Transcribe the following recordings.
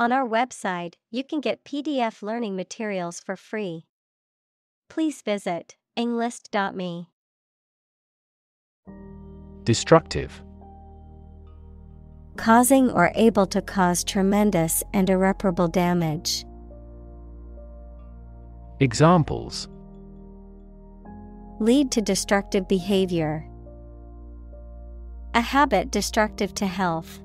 On our website, you can get PDF learning materials for free. Please visit englist.me. Destructive. Causing or able to cause tremendous and irreparable damage. Examples Lead to destructive behavior. A habit destructive to health.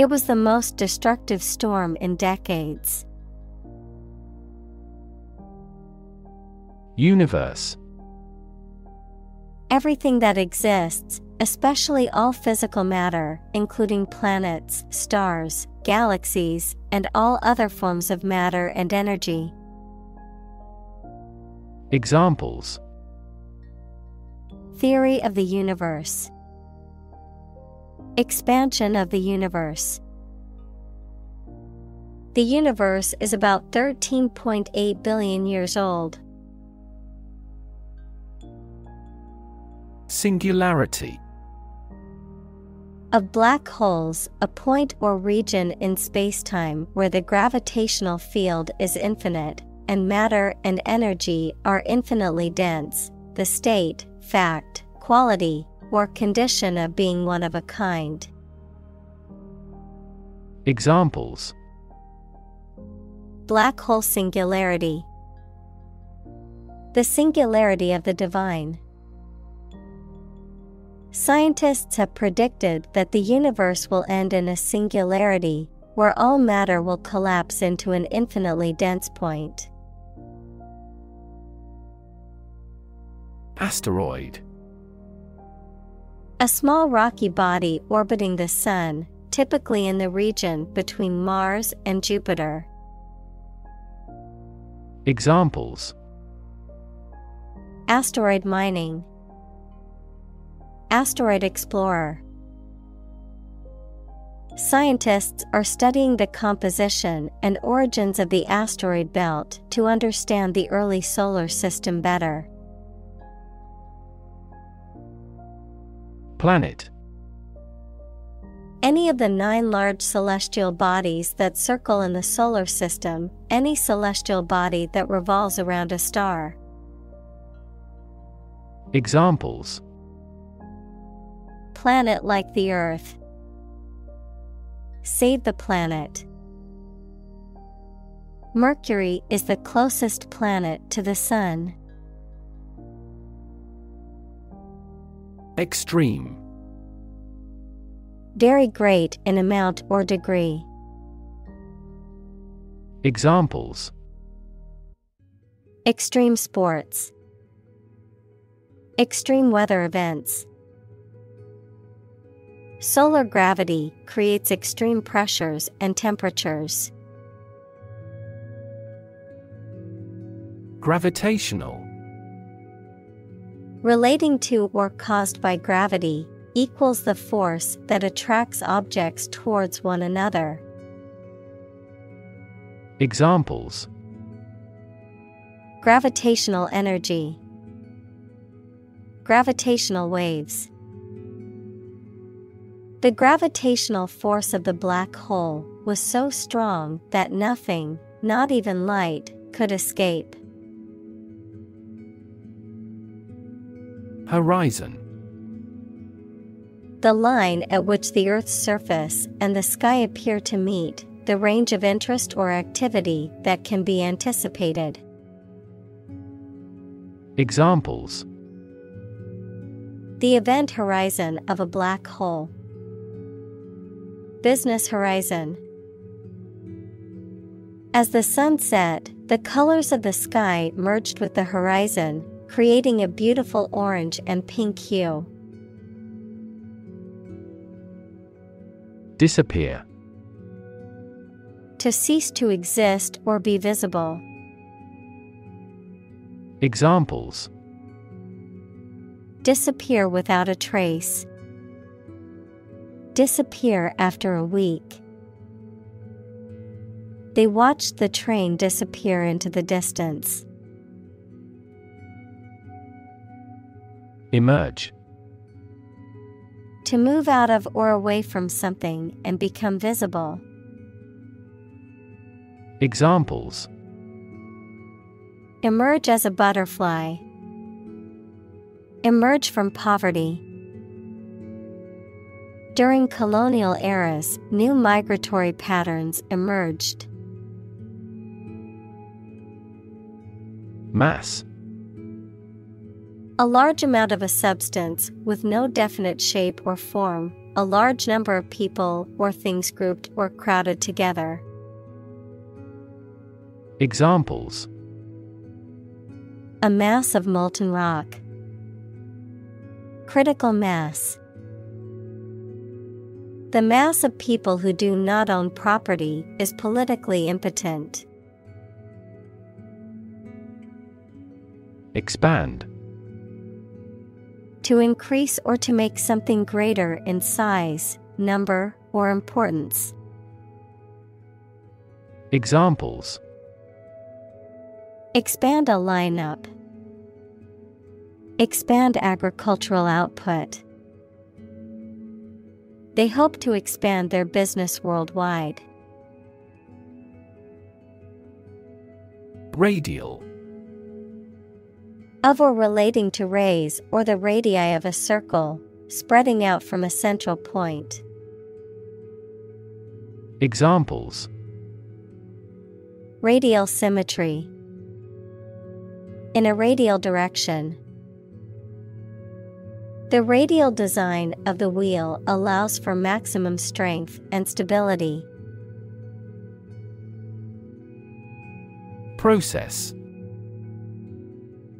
It was the most destructive storm in decades. Universe Everything that exists, especially all physical matter, including planets, stars, galaxies, and all other forms of matter and energy. Examples Theory of the universe. Expansion of the universe. The universe is about 13.8 billion years old. Singularity Of black holes, a point or region in spacetime where the gravitational field is infinite, and matter and energy are infinitely dense, the state, fact, quality, or condition of being one of a kind. Examples Black hole singularity. The singularity of the divine. Scientists have predicted that the universe will end in a singularity, where all matter will collapse into an infinitely dense point. Asteroid A small rocky body orbiting the Sun, typically in the region between Mars and Jupiter. Examples Asteroid mining. Asteroid explorer. Scientists are studying the composition and origins of the asteroid belt to understand the early solar system better. Planet Any of the nine large celestial bodies that circle in the solar system, any celestial body that revolves around a star. Examples Planet like the Earth. Save the planet. Mercury is the closest planet to the Sun. Extreme Very great in amount or degree. Examples Extreme sports. Extreme weather events. Solar gravity creates extreme pressures and temperatures. Gravitational Relating to or caused by gravity equals the force that attracts objects towards one another. Examples Gravitational energy. Gravitational waves. The gravitational force of the black hole was so strong that nothing, not even light, could escape. Horizon The line at which the Earth's surface and the sky appear to meet, the range of interest or activity that can be anticipated. Examples The event horizon of a black hole. Business horizon. As the sun set, the colors of the sky merged with the horizon, creating a beautiful orange and pink hue. Disappear To cease to exist or be visible. Examples Disappear without a trace. Disappear after a week. They watched the train disappear into the distance. Emerge To move out of or away from something and become visible. Examples Emerge as a butterfly. Emerge from poverty. During colonial eras, new migratory patterns emerged. Mass A large amount of a substance with no definite shape or form, a large number of people or things grouped or crowded together. Examples A mass of molten rock. Critical mass. The mass of people who do not own property is politically impotent. Expand To increase or to make something greater in size, number, or importance. Examples Expand a lineup. Expand agricultural output. They hope to expand their business worldwide. Radial Of or relating to rays or the radii of a circle, spreading out from a central point. Examples Radial symmetry. In a radial direction. The radial design of the wheel allows for maximum strength and stability. Process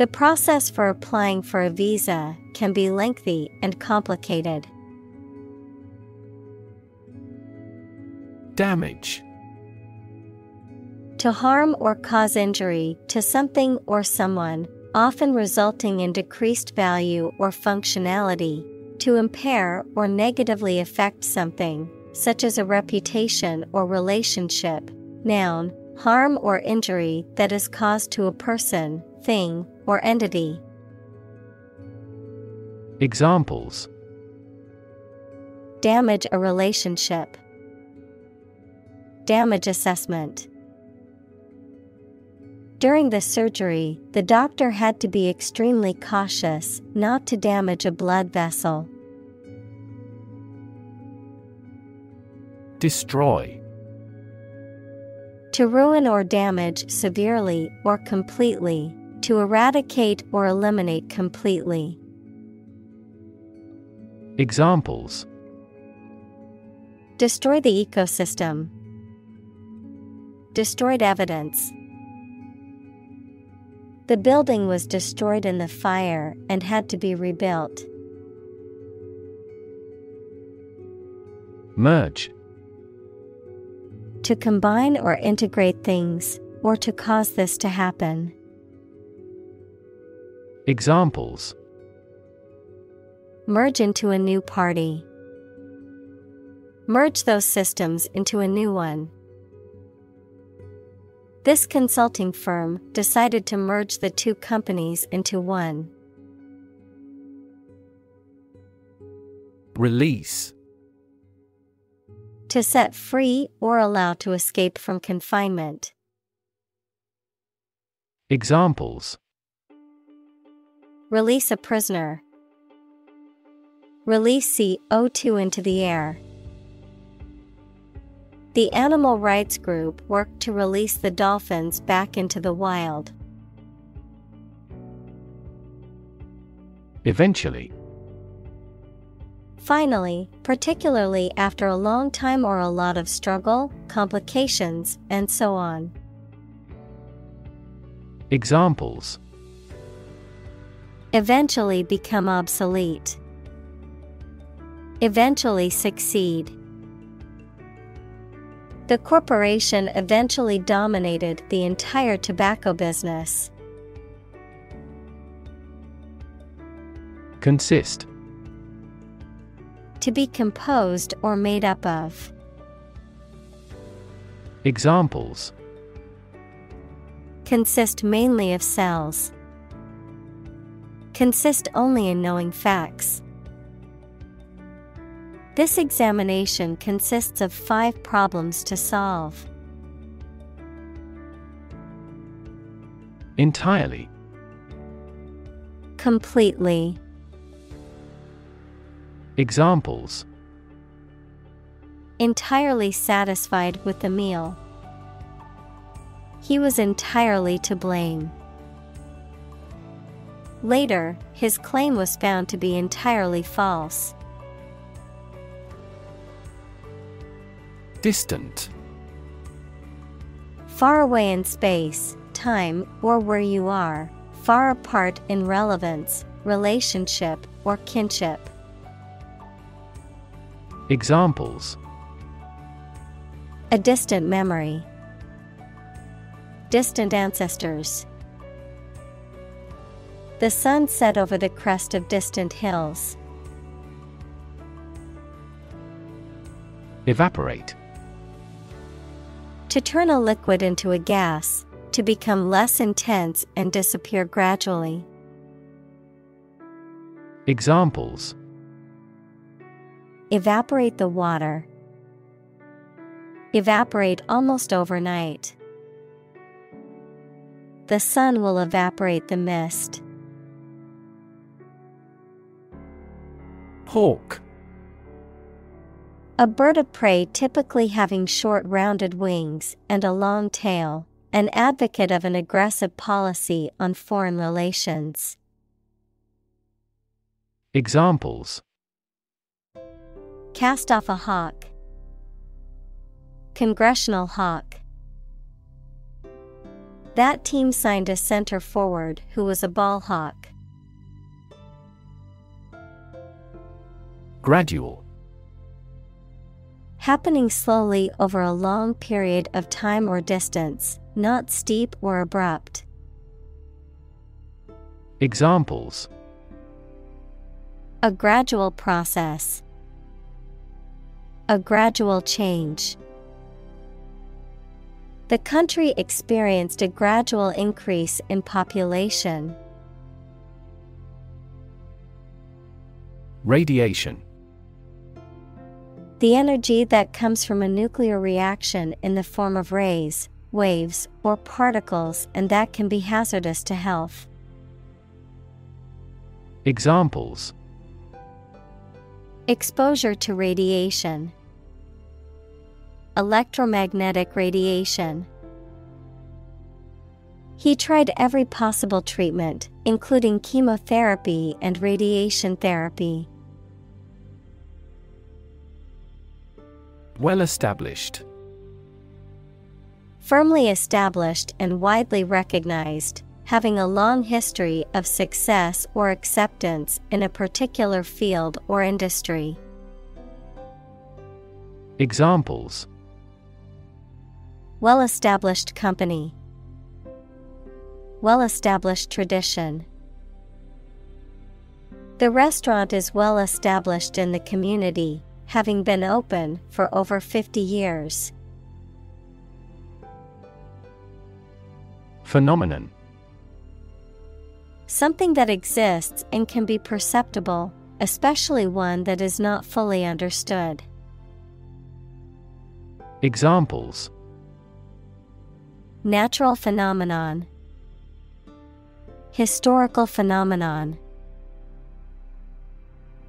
The process for applying for a visa can be lengthy and complicated. Damage To harm or cause injury to something or someone, often resulting in decreased value or functionality. To impair or negatively affect something, such as a reputation or relationship. Noun, harm or injury that is caused to a person, thing, or entity. Examples Damage a relationship. Damage assessment. During the surgery, the doctor had to be extremely cautious not to damage a blood vessel. Destroy To ruin or damage severely or completely, to eradicate or eliminate completely. Examples Destroy the ecosystem. Destroyed evidence. The building was destroyed in the fire and had to be rebuilt. Merge To combine or integrate things, or to cause this to happen. Examples Merge into a new party. Merge those systems into a new one. This consulting firm decided to merge the two companies into one. Release To set free or allow to escape from confinement. Examples Release a prisoner. Release CO2 into the air. The animal rights group worked to release the dolphins back into the wild. Eventually Finally, particularly after a long time or a lot of struggle, complications, and so on. Examples Eventually become obsolete. Eventually succeed. The corporation eventually dominated the entire tobacco business. Consist To be composed or made up of. Examples Consist mainly of cells. Consist only in knowing facts. This examination consists of five problems to solve. Entirely. Completely. Examples Entirely satisfied with the meal. He was entirely to blame. Later, his claim was found to be entirely false. Distant Far away in space, time, or where you are, far apart in relevance, relationship, or kinship. Examples A distant memory. Distant ancestors. The sun set over the crest of distant hills. Evaporate To turn a liquid into a gas, to become less intense and disappear gradually. Examples Evaporate the water. Evaporate almost overnight. The sun will evaporate the mist. Hawk A bird of prey typically having short rounded wings and a long tail, an advocate of an aggressive policy on foreign relations. Examples Cast off a hawk. Congressional hawk. That team signed a center forward who was a ball hawk. Gradual Happening slowly over a long period of time or distance, not steep or abrupt. Examples A gradual process. A gradual change. The country experienced a gradual increase in population. Radiation The energy that comes from a nuclear reaction in the form of rays, waves, or particles and that can be hazardous to health. Examples Exposure to radiation. Electromagnetic radiation. He tried every possible treatment, including chemotherapy and radiation therapy. Well established. Firmly established and widely recognized, having a long history of success or acceptance in a particular field or industry. Examples Well established company. Well established tradition. The restaurant is well established in the community, having been open for over 50 years. Phenomenon Something that exists and can be perceptible, especially one that is not fully understood. Examples Natural phenomenon, Historical phenomenon.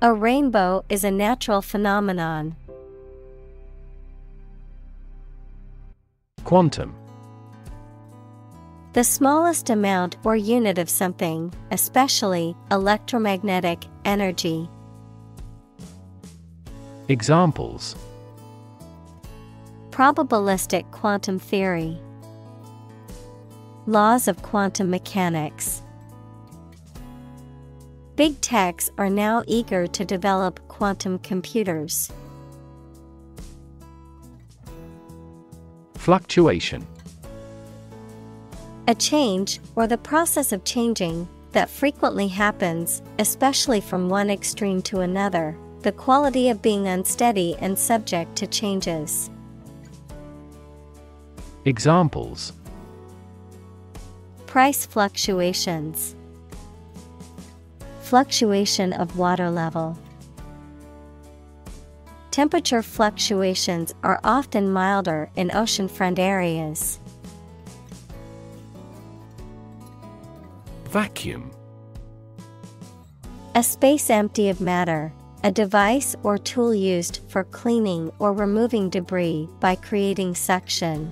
A rainbow is a natural phenomenon. Quantum The smallest amount or unit of something, especially electromagnetic energy. Examples Probabilistic quantum theory. Laws of quantum mechanics. Big techs are now eager to develop quantum computers. Fluctuation A change, or the process of changing, that frequently happens, especially from one extreme to another, the quality of being unsteady and subject to changes. Examples Price fluctuations, Fluctuation of water level. Temperature fluctuations are often milder in oceanfront areas. Vacuum A space empty of matter, a device or tool used for cleaning or removing debris by creating suction.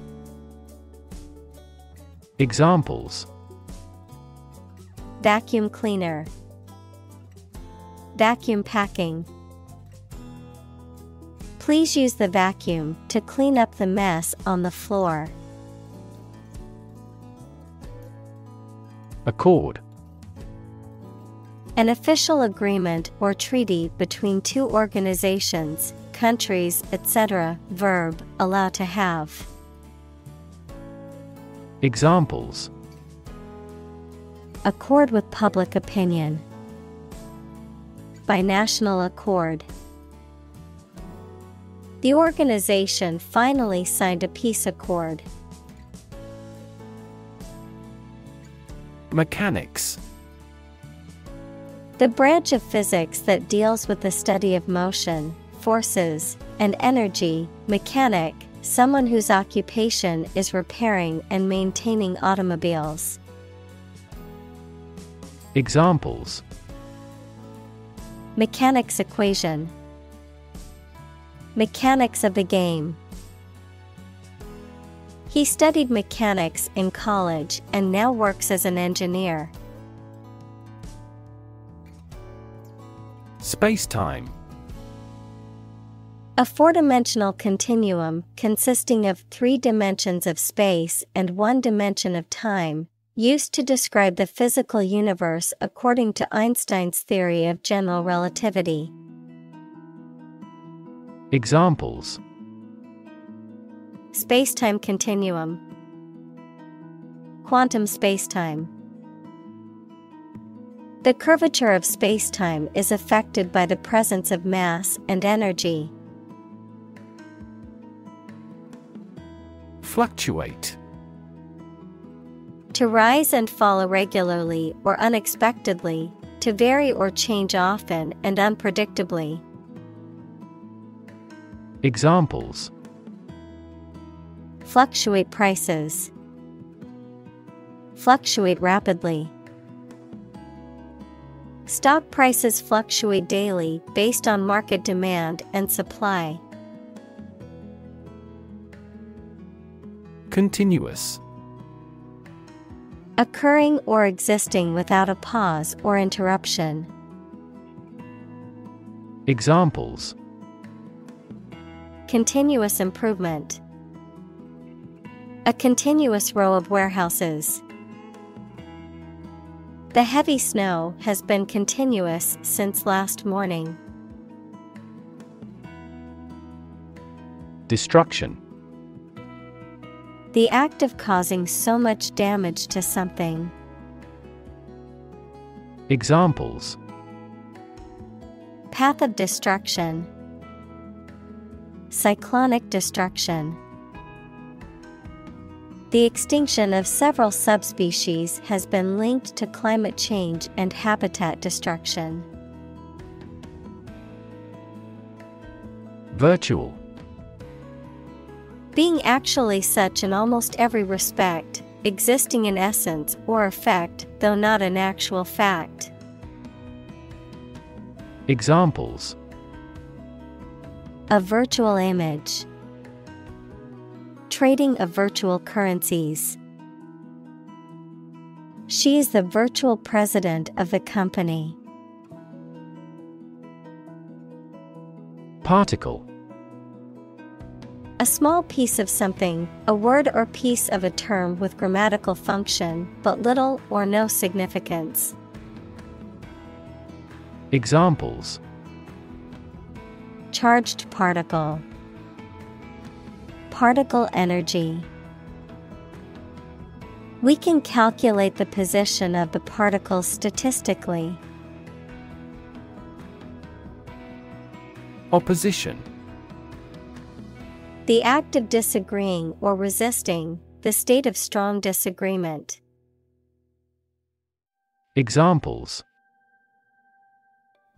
Examples Vacuum cleaner, Vacuum packing. Please use the vacuum to clean up the mess on the floor. Accord An official agreement or treaty between two organizations, countries, etc. Verb, allow to have. Examples Accord with public opinion. By national accord. The organization finally signed a peace accord. Mechanics The branch of physics that deals with the study of motion, forces, and energy, mechanic, someone whose occupation is repairing and maintaining automobiles. Examples Mechanics equation, Mechanics of the game. He studied mechanics in college and now works as an engineer. Spacetime A four dimensional continuum consisting of three dimensions of space and one dimension of time, used to describe the physical universe according to Einstein's theory of general relativity. Examples Spacetime continuum, Quantum spacetime. The curvature of spacetime is affected by the presence of mass and energy. Fluctuate To rise and fall irregularly or unexpectedly, to vary or change often and unpredictably. Examples Fluctuate prices. Fluctuate rapidly. Stock prices fluctuate daily based on market demand and supply. Continuous Occurring or existing without a pause or interruption. Examples Continuous improvement. A continuous row of warehouses. The heavy snow has been continuous since last morning. Destruction The act of causing so much damage to something. Examples Path of destruction. Cyclonic destruction. The extinction of several subspecies has been linked to climate change and habitat destruction. Virtual Being actually such in almost every respect, existing in essence or effect, though not an actual fact. Examples A virtual image. Trading of virtual currencies. She is the virtual president of the company. Particle A small piece of something, a word or piece of a term with grammatical function, but little or no significance. Examples Charged particle, particle energy. We can calculate the position of the particle statistically. Opposition The act of disagreeing or resisting, the state of strong disagreement. Examples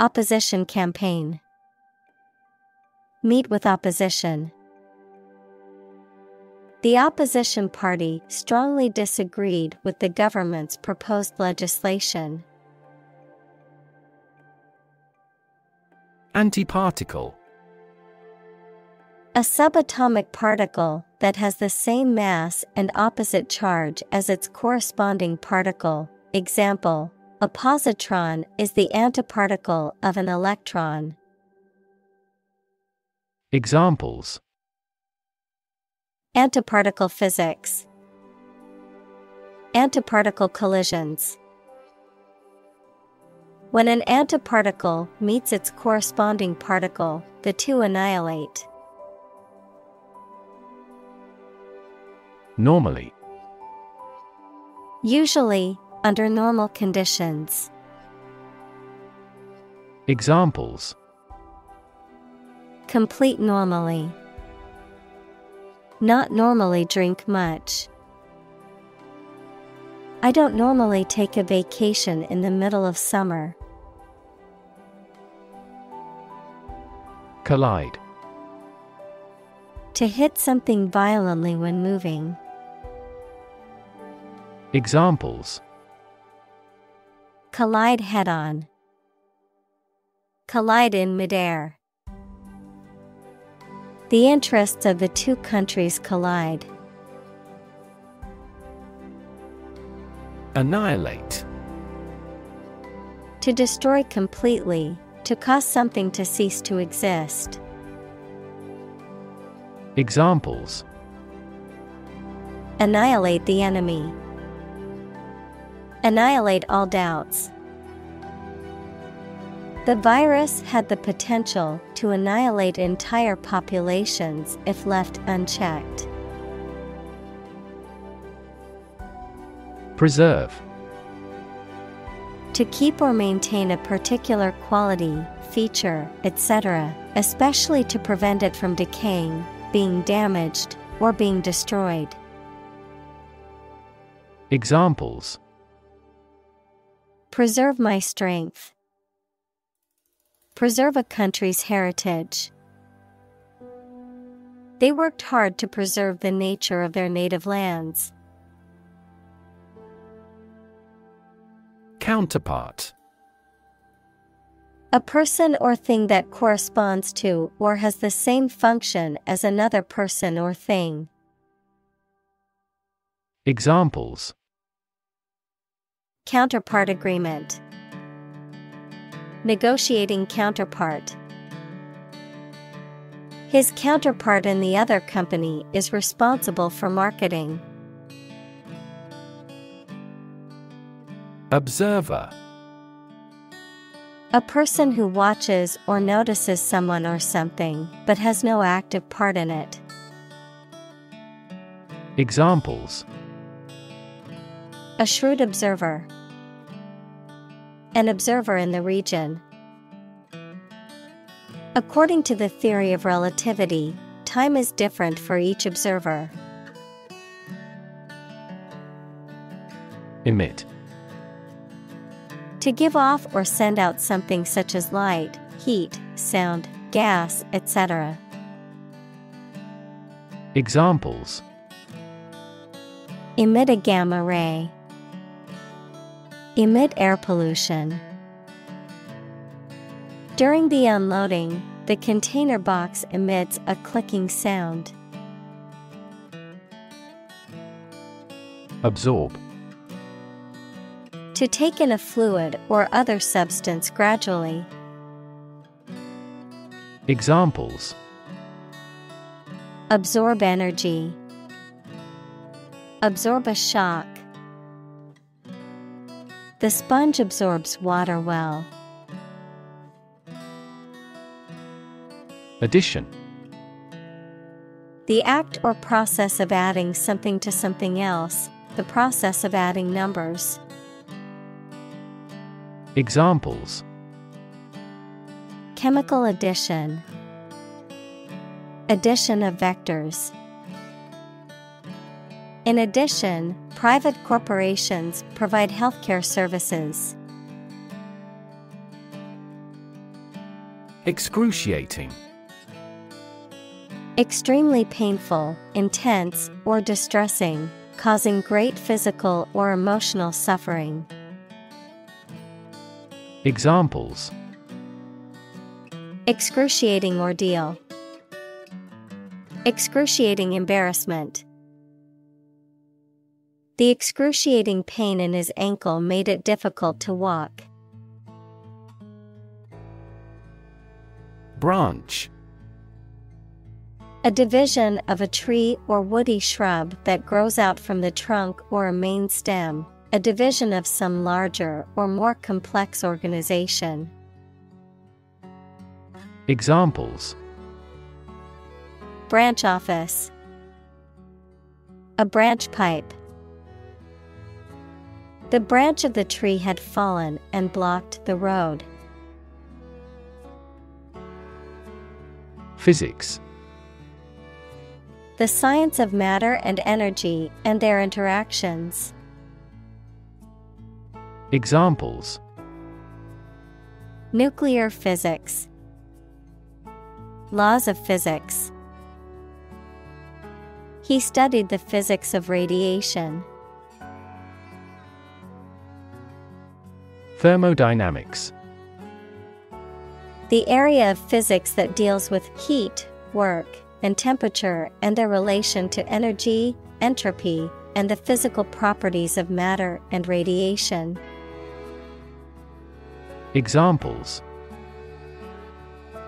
Opposition campaign. Meet with opposition. The opposition party strongly disagreed with the government's proposed legislation. Antiparticle A subatomic particle that has the same mass and opposite charge as its corresponding particle. Example A positron is the antiparticle of an electron. Examples Antiparticle physics, Antiparticle collisions. When an antiparticle meets its corresponding particle, the two annihilate. Normally Usually, under normal conditions. Examples Complete normally. Not normally drink much. I don't normally take a vacation in the middle of summer. Collide To hit something violently when moving. Examples Collide head on. Collide in midair. The interests of the two countries collide. Annihilate To destroy completely, to cause something to cease to exist. Examples Annihilate the enemy. Annihilate all doubts. The virus had the potential to annihilate entire populations if left unchecked. Preserve To keep or maintain a particular quality, feature, etc., especially to prevent it from decaying, being damaged, or being destroyed. Examples Preserve my strength. Preserve a country's heritage. They worked hard to preserve the nature of their native lands. Counterpart A person or thing that corresponds to or has the same function as another person or thing. Examples Counterpart agreement. Negotiating counterpart. His counterpart in the other company is responsible for marketing. Observer A person who watches or notices someone or something, but has no active part in it. Examples A shrewd observer. An observer in the region. According to the theory of relativity, time is different for each observer. Emit To give off or send out something such as light, heat, sound, gas, etc. Examples Emit a gamma ray. Emit air pollution. During the unloading, the container box emits a clicking sound. Absorb To take in a fluid or other substance gradually. Examples Absorb energy. Absorb a shock. The sponge absorbs water well. Addition The act or process of adding something to something else, the process of adding numbers. Examples Chemical addition, Addition of vectors. In addition, private corporations provide healthcare services. Excruciating. Extremely painful, intense, or distressing, causing great physical or emotional suffering. Examples Excruciating ordeal, excruciating embarrassment. The excruciating pain in his ankle made it difficult to walk. Branch. A division of a tree or woody shrub that grows out from the trunk or a main stem, a division of some larger or more complex organization. Examples Branch office, a branch pipe. The branch of the tree had fallen and blocked the road. Physics. The science of matter and energy and their interactions. Examples Nuclear physics, Laws of physics. He studied the physics of radiation. Thermodynamics. The area of physics that deals with heat, work, and temperature and their relation to energy, entropy, and the physical properties of matter and radiation. Examples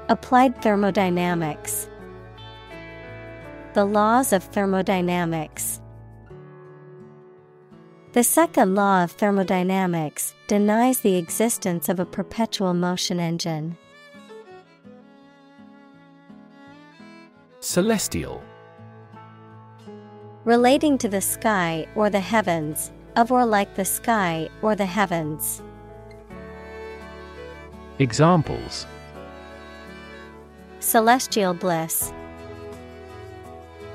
Applied thermodynamics. The laws of thermodynamics. The second law of thermodynamics denies the existence of a perpetual motion engine. Celestial. Relating to the sky or the heavens, of or like the sky or the heavens. Examples Celestial bliss,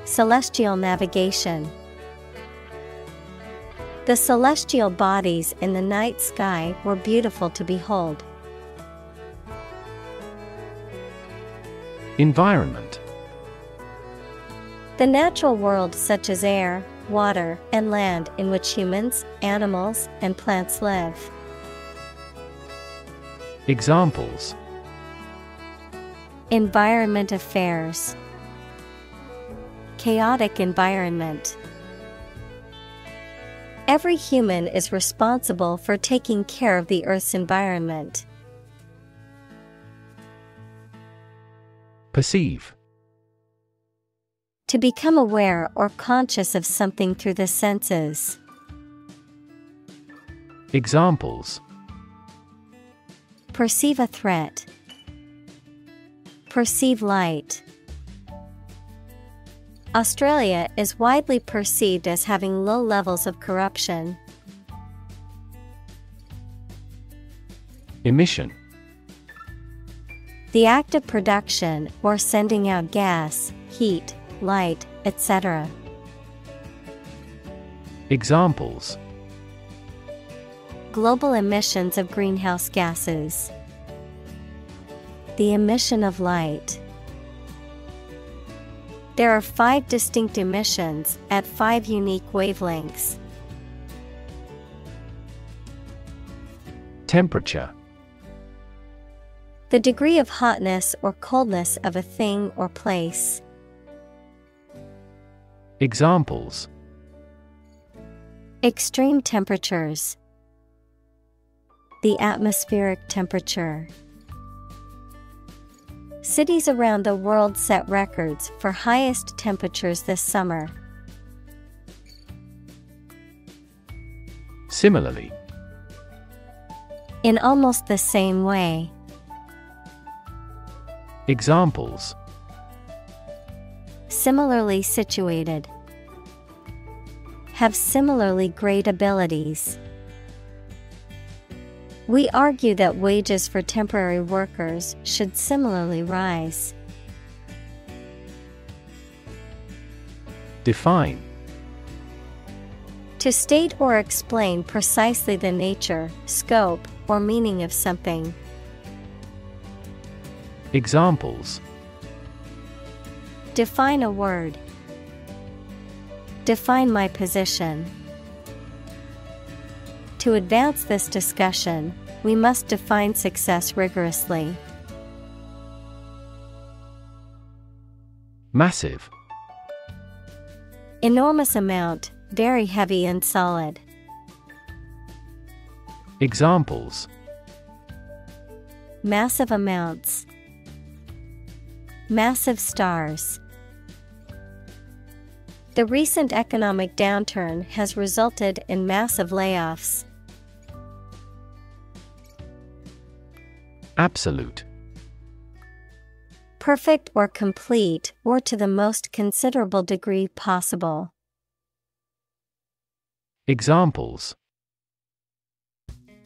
Celestial navigation. The celestial bodies in the night sky were beautiful to behold. Environment. The natural world, such as air, water, and land, in which humans, animals, and plants live. Examples Environment affairs, Chaotic environment. Every human is responsible for taking care of the Earth's environment. Perceive. To become aware or conscious of something through the senses. Examples Perceive a threat. Perceive light. Australia is widely perceived as having low levels of corruption. Emission. The act of production or sending out gas, heat, light, etc. Examples Global emissions of greenhouse gases. The emission of light. There are five distinct emissions at five unique wavelengths. Temperature. The degree of hotness or coldness of a thing or place. Examples Extreme temperatures. The atmospheric temperature. Cities around the world set records for highest temperatures this summer. Similarly. In almost the same way. Examples Similarly situated. Have similarly great abilities. We argue that wages for temporary workers should similarly rise. Define To state or explain precisely the nature, scope, or meaning of something. Examples Define a word. Define my position. To advance this discussion, we must define success rigorously. Massive Enormous amount, very heavy and solid. Examples Massive amounts. Massive stars. The recent economic downturn has resulted in massive layoffs. Absolute Perfect or complete, or to the most considerable degree possible. Examples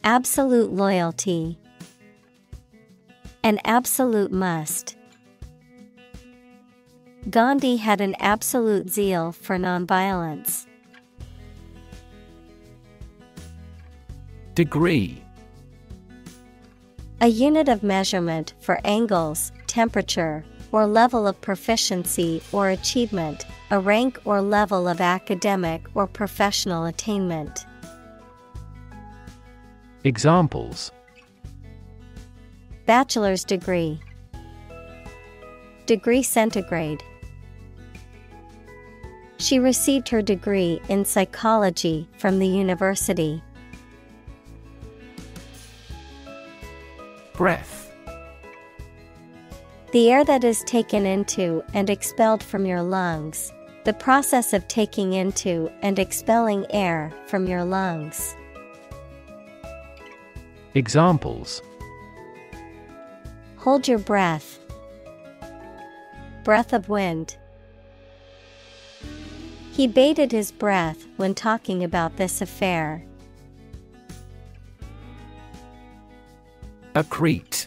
Absolute loyalty. An absolute must. Gandhi had an absolute zeal for nonviolence. Degree A unit of measurement for angles, temperature, or level of proficiency or achievement, a rank or level of academic or professional attainment. Examples Bachelor's degree, Degree centigrade. She received her degree in psychology from the university. Breath The air that is taken into and expelled from your lungs. The process of taking into and expelling air from your lungs. Examples Hold your breath. Breath of wind. He bated his breath when talking about this affair. Accrete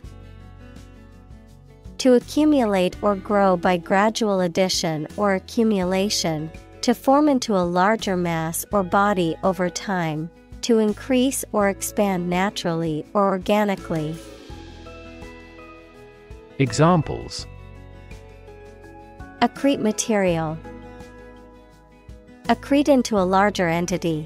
To accumulate or grow by gradual addition or accumulation, to form into a larger mass or body over time, to increase or expand naturally or organically. Examples Accrete material. Accrete into a larger entity.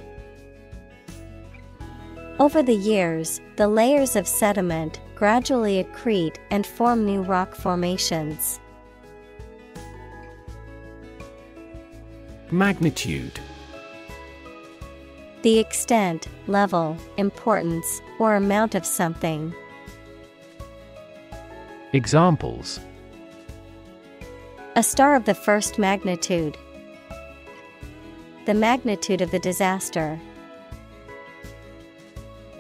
Over the years, the layers of sediment gradually accrete and form new rock formations. Magnitude The extent, level, importance, or amount of something. Examples A star of the first magnitude. The magnitude of the disaster.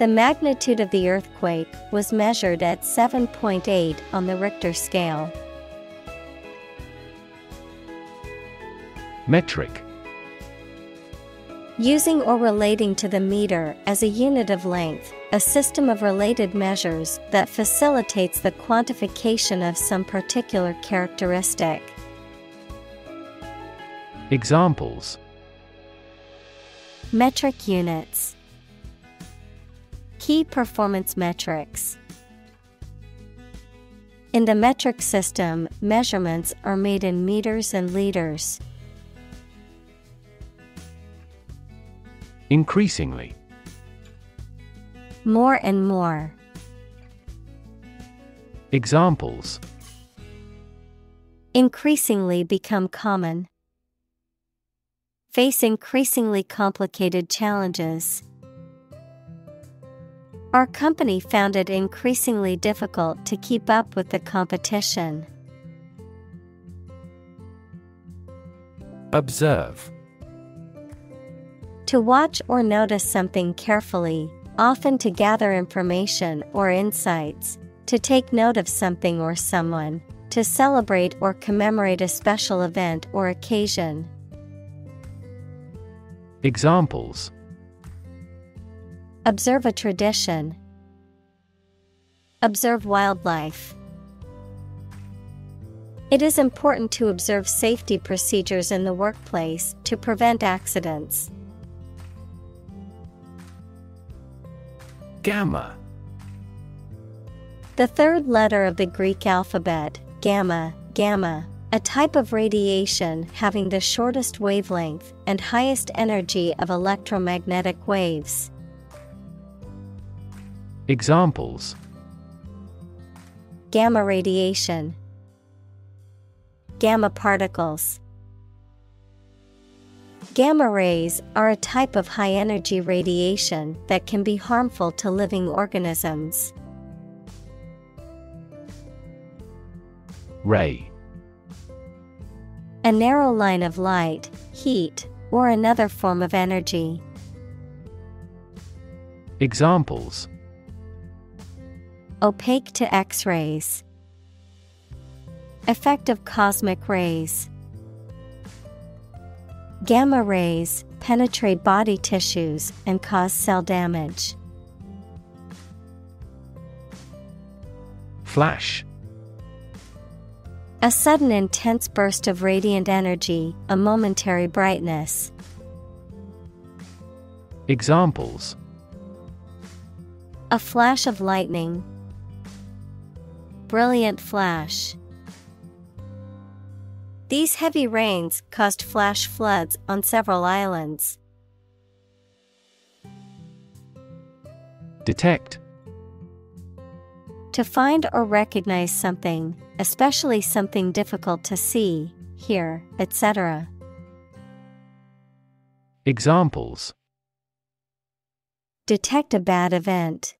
The magnitude of the earthquake was measured at 7.8 on the Richter scale. Metric Using or relating to the meter as a unit of length, a system of related measures that facilitates the quantification of some particular characteristic. Examples Metric units. Key performance metrics. In the metric system, measurements are made in meters and liters. Increasingly More and more. Examples Increasingly become common. Face increasingly complicated challenges. Our company found it increasingly difficult to keep up with the competition. Observe To watch or notice something carefully, often to gather information or insights, to take note of something or someone, To celebrate or commemorate a special event or occasion. Examples Observe a tradition. Observe wildlife. It is important to observe safety procedures in the workplace to prevent accidents. Gamma The third letter of the Greek alphabet, gamma, gamma, a type of radiation having the shortest wavelength and highest energy of electromagnetic waves. Examples Gamma radiation, Gamma particles. Gamma rays are a type of high energy radiation that can be harmful to living organisms. Ray A narrow line of light, heat, or another form of energy. Examples Opaque to X rays. Effect of cosmic rays. Gamma rays penetrate body tissues and cause cell damage. Flash A sudden intense burst of radiant energy, a momentary brightness. Examples A flash of lightning. Brilliant flash. These heavy rains caused flash floods on several islands. Detect To find or recognize something, especially something difficult to see, hear, etc. Examples Detect a bad event.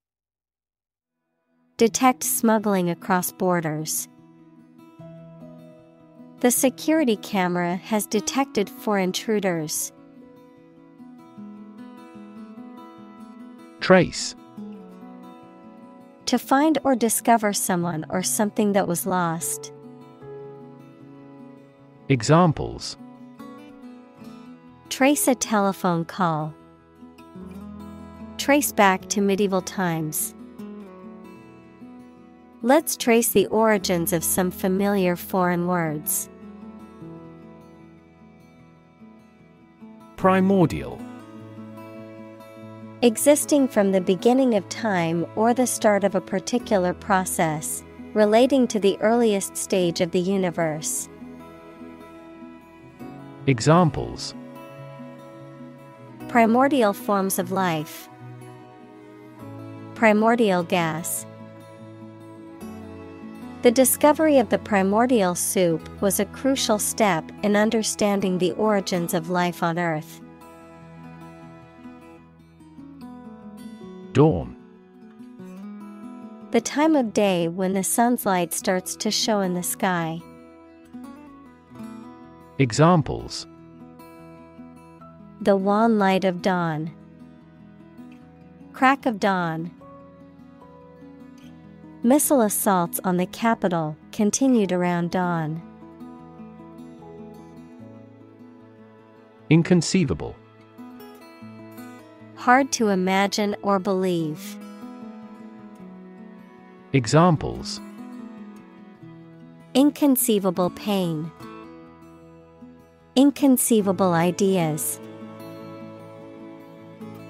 Detect smuggling across borders. The security camera has detected four intruders. Trace To find or discover someone or something that was lost. Examples Trace a telephone call. Trace back to medieval times. Let's trace the origins of some familiar foreign words. Primordial Existing from the beginning of time or the start of a particular process, relating to the earliest stage of the universe. Examples Primordial forms of life. Primordial gas. The discovery of the primordial soup was a crucial step in understanding the origins of life on Earth. Dawn The time of day when the sun's light starts to show in the sky. Examples The wan light of dawn. Crack of dawn. Missile assaults on the capital continued around dawn. Inconceivable Hard to imagine or believe. Examples Inconceivable pain. Inconceivable ideas.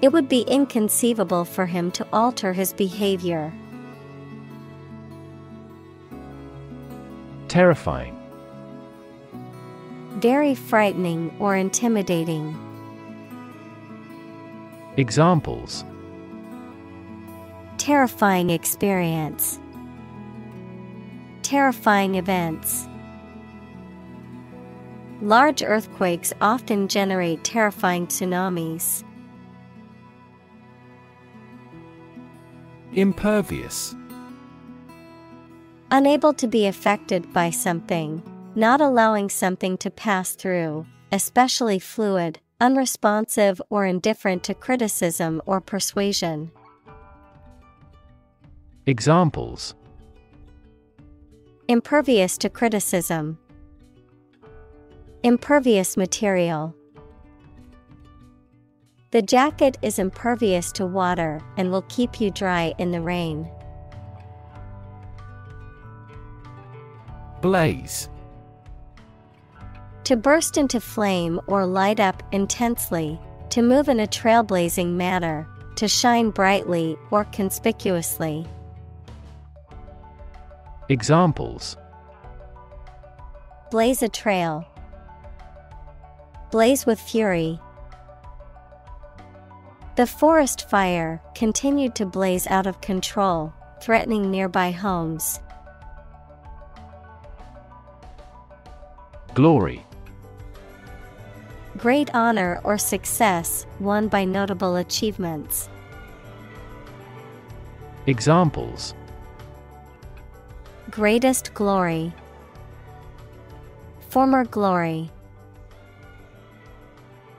It would be inconceivable for him to alter his behavior. Terrifying Very frightening or intimidating. Examples Terrifying experience. Terrifying events. Large earthquakes often generate terrifying tsunamis. Impervious Unable to be affected by something, not allowing something to pass through, especially fluid, unresponsive or indifferent to criticism or persuasion. Examples Impervious to criticism. Impervious material. The jacket is impervious to water and will keep you dry in the rain. Blaze. To burst into flame or light up intensely, to move in a trailblazing manner, to shine brightly or conspicuously. Examples Blaze a trail. Blaze with fury. The forest fire continued to blaze out of control, threatening nearby homes. Glory. Great honor or success won by notable achievements. Examples Greatest glory. Former glory.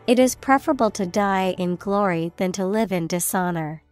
It is preferable to die in glory than to live in dishonor.